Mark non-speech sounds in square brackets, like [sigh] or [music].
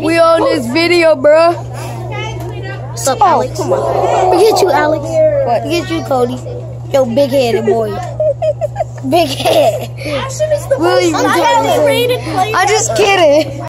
We own this video, bro. What's up, Alex? Oh, come on. get you, Alex. What? Forget you, Cody. Yo, big headed boy. [laughs] Big head. Really, I, I'm just kidding.